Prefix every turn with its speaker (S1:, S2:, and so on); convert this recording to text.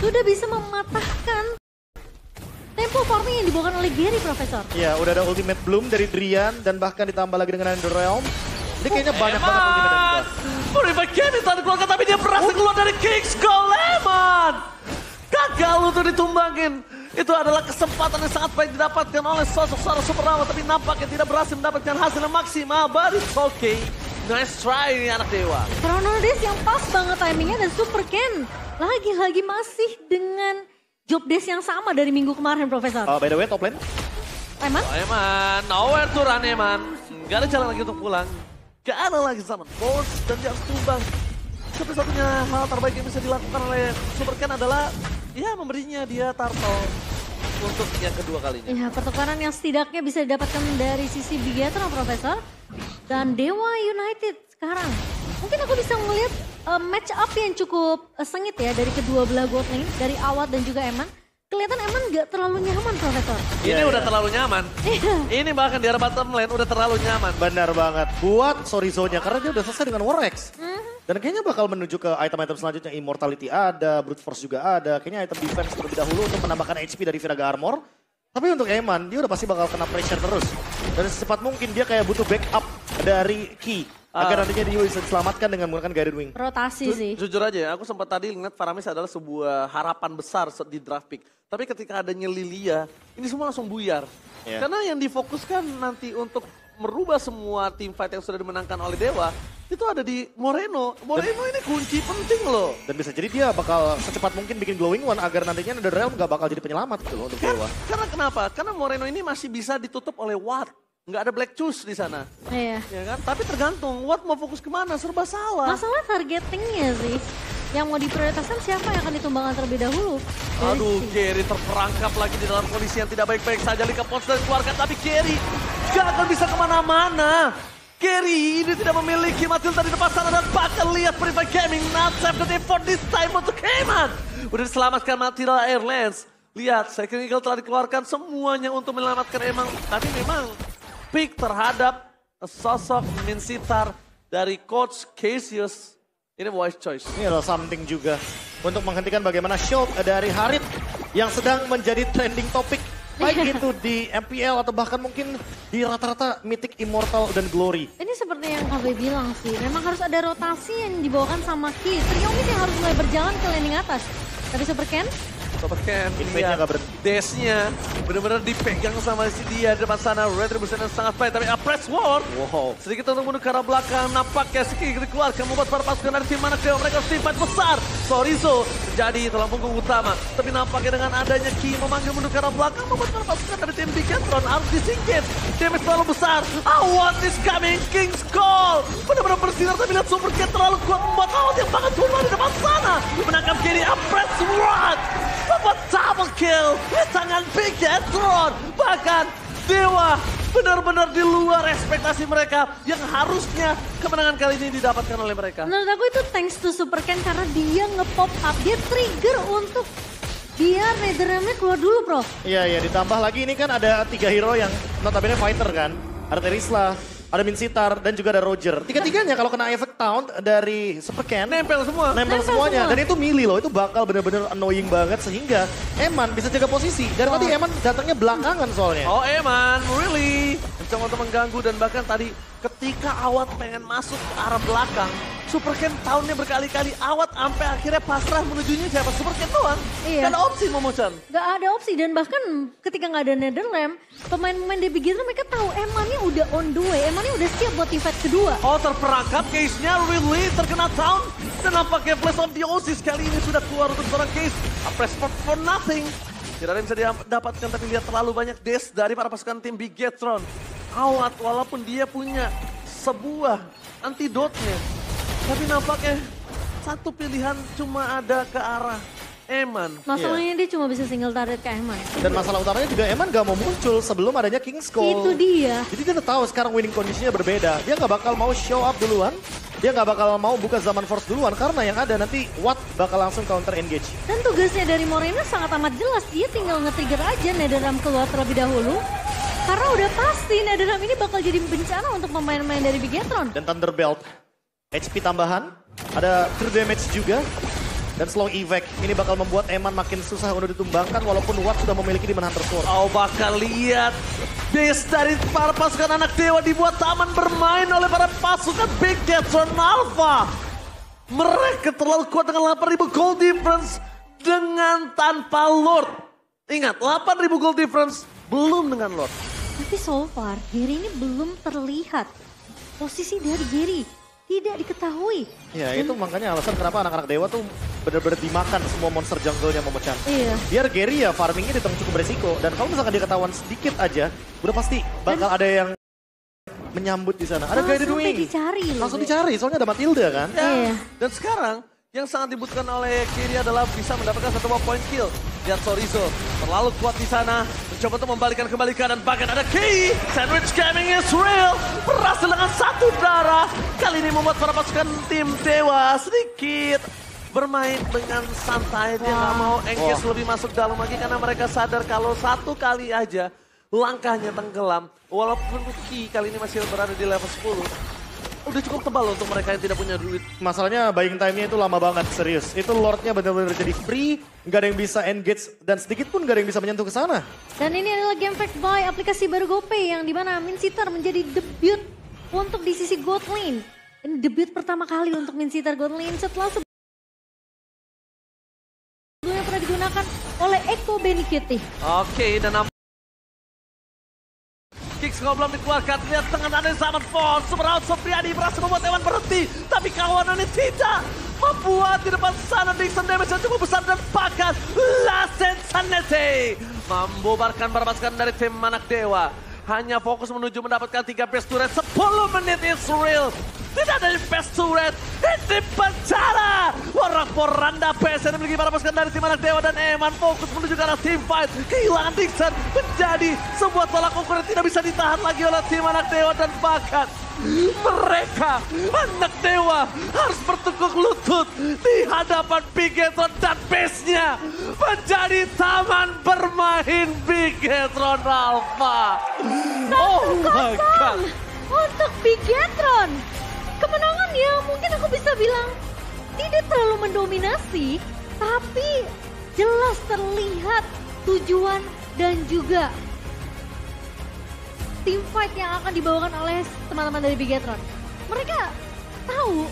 S1: sudah bisa mematahkan tempo farming yang dibawakan oleh Gary, Profesor.
S2: Ya, udah ada ultimate bloom dari Drian dan bahkan ditambah lagi dengan Ender Realm. Ini kayaknya banyak banget ultimate juga.
S3: Purify Kevin tadi keluarkan tapi dia berhasil keluar dari Kings Goal Eman! Gagal untuk ditumbangin. Itu adalah kesempatan yang sangat baik didapatkan oleh sosok seorang super rawa tapi nampaknya tidak berhasil mendapatkan hasil yang maksimal. But it's okay. Nice try ini anak dewa.
S1: Days yang pas banget timingnya dan Super Ken lagi-lagi masih dengan job desk yang sama dari minggu kemarin, Profesor.
S2: Uh, by the way, top lane.
S1: Eman?
S3: Oh, Eman, nowhere to run Eman. Gak ada jalan lagi untuk pulang. Gak ada lagi zaman Force dan dia harus tumbang. Satu-satunya hal terbaik yang bisa dilakukan oleh Super Ken adalah ya memberinya dia turtle untuk yang kedua kalinya.
S1: Ya, pertukaran yang setidaknya bisa didapatkan dari sisi Bigetron, Profesor. Dan Dewa United sekarang. Mungkin aku bisa melihat uh, match up yang cukup uh, sengit ya dari kedua belah gold lane, dari Awat dan juga Eman. Kelihatan Eman gak terlalu nyaman, Profesor.
S3: Ini
S2: Iya,
S3: udah
S2: iya.
S3: terlalu nyaman.
S1: Iya.
S3: Ini bahkan di arah bottom lane udah terlalu nyaman.
S2: Benar banget. Buat Sorizo-nya karena dia udah selesai dengan Warrex.
S1: Mhm.
S2: Dan kayaknya bakal menuju ke item-item selanjutnya. Immortality ada, Brute Force juga ada. Kayaknya item defense terlebih dahulu untuk menambahkan HP dari Viraga Armor. Tapi untuk Eman, dia udah pasti bakal kena pressure terus. Dan secepat mungkin dia kayak butuh backup dari Ki. Agar
S3: Ah.
S2: nantinya dia bisa diselamatkan dengan menggunakan Guided Wing.
S1: Rotasi
S3: Ju-
S1: sih.
S3: Jujur aja ya, aku sempat tadi lihat Faramis adalah sebuah harapan besar di draft pick. Tapi ketika adanya Lilia, ini semua langsung buyar.
S2: Iya.
S3: Karena yang difokuskan nanti untuk merubah semua tim fight yang sudah dimenangkan oleh Dewa, itu ada di Moreno. Moreno ini kunci penting loh.
S2: Dan bisa jadi dia bakal secepat mungkin bikin Glowing One agar nantinya Nether Realm gak bakal jadi penyelamat gitu loh untuk
S3: Kan-
S2: Dewa.
S3: karena kenapa? Karena Moreno ini masih bisa ditutup oleh Watt. Nggak ada Black Choose di sana.
S1: Iya.
S3: Ya kan? Tapi tergantung Watt mau fokus ke mana, serba salah.
S1: Masalah targetingnya sih. Yang mau diprioritaskan siapa yang akan ditumbangkan terlebih dahulu?
S3: Aduh, Kerry terperangkap lagi di dalam kondisi yang tidak baik-baik saja. Lika Pons dan keluarga, tapi Kerry gak akan bisa ke mana-mana. Kerry ini tidak memiliki Matilda di depan sana dan bahkan lihat Purify Gaming not save the day for this time untuk Cayman. Udah diselamatkan Matilda Airlines. Lihat, Second Eagle telah dikeluarkan semuanya untuk menyelamatkan emang. Tapi memang pick terhadap sosok Minsitar dari Coach Cassius. Ini wise choice.
S2: Ini adalah something juga untuk menghentikan bagaimana show dari Harit yang sedang menjadi trending topik baik itu di MPL atau bahkan mungkin di rata-rata Mythic, Immortal, dan Glory.
S1: Ini seperti yang KB bilang sih, memang harus ada rotasi yang dibawakan sama Ki. Trio yang harus mulai berjalan ke landing atas. Tapi Super Ken,
S3: Sobat Ken, lihat. Dash-nya benar-benar dipegang sama si dia di depan sana. Retribution yang sangat baik, tapi Press War.
S2: Wow.
S3: Sedikit untuk menuju ke arah belakang, nampaknya sedikit dikeluarkan membuat para pasukan dari tim mana mereka harus fight besar. Sorizo menjadi tulang punggung utama. Tapi nampaknya dengan adanya Ki memanggil menuju ke arah belakang, membuat para pasukan dari tim Bigatron harus disingkir. Damage terlalu besar. What is coming? King's Call. Benar-benar bersinar, tapi lihat Super Cat terlalu kuat membuat awat yang sangat kuat di depan sana. Menangkap Kiri, Press War. Membuat double kill di tangan Bigatron. Bahkan Dewa benar-benar di luar ekspektasi mereka yang harusnya kemenangan kali ini didapatkan oleh mereka.
S1: menurut aku itu thanks to Super Ken karena dia nge-pop up, dia trigger untuk biar Netherrealm-nya keluar dulu, Prof.
S2: Iya, iya. Ditambah lagi ini kan ada tiga hero yang notabene fighter kan. Ada Terisla, ada Minsitar, dan juga ada Roger. Tiga-tiganya kalau kena efek taunt dari Super Ken,
S3: Nempel semua.
S2: nempel
S1: Nempel
S2: semuanya.
S1: semua.
S2: Dan itu melee loh, itu bakal bener-bener annoying banget sehingga Eman bisa jaga posisi. Dan tadi Eman datangnya belakangan soalnya.
S3: Oh Eman, really? Mencoba untuk mengganggu dan bahkan tadi ketika Awat pengen masuk ke arah belakang, Super Ken tahunnya berkali-kali Awat sampai akhirnya pasrah menujunya siapa? Super Ken doang.
S1: Iya.
S3: Gak ada opsi Momochan.
S1: Gak ada opsi dan bahkan ketika nggak ada Netherrealm, pemain-pemain di Hero mereka tahu Emannya udah on the way, Emannya udah siap buat fight kedua.
S3: Oh terperangkap case-nya really terkena down. Dan nampaknya Flash of the Oasis kali ini sudah keluar untuk seorang case. A press for, for nothing. Tidak ada yang bisa didapatkan tapi lihat terlalu banyak dash dari para pasukan tim Bigetron. Awat walaupun dia punya sebuah antidotnya. Tapi nampaknya satu pilihan cuma ada ke arah Eman.
S1: Masalahnya dia cuma bisa single target ke Eman.
S2: Dan masalah utamanya juga Eman gak mau muncul sebelum adanya King's Call.
S1: Itu dia.
S2: Jadi dia udah tahu sekarang winning kondisinya berbeda. Dia nggak bakal mau show up duluan. Dia nggak bakal mau buka zaman force duluan karena yang ada nanti Watt bakal langsung counter engage.
S1: Dan tugasnya dari Moreno sangat amat jelas. Dia tinggal nge-trigger aja Netherrealm keluar terlebih dahulu. Karena udah pasti Netherrealm ini bakal jadi bencana untuk pemain-pemain dari Bigetron.
S2: Dan Thunderbelt. HP tambahan. Ada true damage juga. dan slow evac. Ini bakal membuat Eman makin susah untuk ditumbangkan walaupun Watt sudah memiliki Demon Hunter Sword.
S3: Kau bakal lihat base dari para pasukan anak dewa dibuat taman bermain oleh para pasukan Big Gatron Alpha. Mereka terlalu kuat dengan 8000 gold difference dengan tanpa Lord. Ingat, 8000 gold difference belum dengan Lord.
S1: Tapi so far Gary ini belum terlihat. Posisi dari Gary tidak diketahui.
S2: Ya itu makanya alasan kenapa anak-anak dewa tuh benar-benar dimakan semua monster jungle-nya memecah.
S1: Iya.
S2: Biar Gary ya farmingnya dihitung cukup beresiko. Dan kalau misalkan dia ketahuan sedikit aja, udah pasti bakal ada yang menyambut di sana. Ada guided
S1: Langsung
S2: wing.
S1: dicari loh.
S2: Langsung dicari, soalnya ada Matilda kan.
S3: Ya,
S1: Iya.
S3: Dan sekarang yang sangat dibutuhkan oleh Kiri adalah bisa mendapatkan satu buah point kill. Lihat Sorizo terlalu kuat di sana. Mencoba untuk membalikan kembali keadaan. Bahkan ada Ki. Sandwich Gaming is real. Berhasil dengan satu darah. Kali ini membuat para pasukan tim Dewa sedikit bermain dengan santai. Dia nggak mau engage
S2: Wah.
S3: lebih masuk dalam lagi karena mereka sadar kalau satu kali aja langkahnya tenggelam. Walaupun Ki kali ini masih berada di level 10. Udah cukup tebal untuk mereka yang tidak punya duit.
S2: Masalahnya buying time-nya itu lama banget, serius. Itu Lord-nya benar-benar jadi free, nggak ada yang bisa engage, dan sedikit pun nggak ada yang bisa menyentuh ke sana.
S1: Dan ini adalah Game Fact by aplikasi baru GoPay yang di mana Min Sitter menjadi debut untuk di sisi Gold Lane. Ini debut pertama kali untuk Min Sitter Gold Lane setelah sebelumnya pernah digunakan oleh Eko Benikiti.
S3: Oke, dan nampak Kicks nggak belum dikeluarkan, lihat tangan ada force. Super out Sopriadi berhasil membuat Ewan berhenti. Tapi kawanannya tidak. Membuat di depan sana Dixon damage yang cukup besar dan bahkan Lasen Sanete. Membubarkan para pasukan dari tim Anak Dewa. Hanya fokus menuju mendapatkan tiga best turret 10 menit is real. Tidak ada best turret. Ini penjara. Poranda PSN memiliki para pasukan dari tim anak dewa dan Eman fokus menuju ke arah team fight. Kehilangan Dixon menjadi sebuah tolak ukur yang tidak bisa ditahan lagi oleh tim anak dewa dan bahkan mereka anak dewa harus bertekuk lutut di hadapan Bigetron dan base-nya menjadi taman bermain Bigetron Alpha. Oh my god.
S1: Untuk Bigetron. Kemenangan ya mungkin aku bisa bilang mendominasi. Tapi jelas terlihat tujuan dan juga team fight yang akan dibawakan oleh teman-teman dari Bigetron. Mereka tahu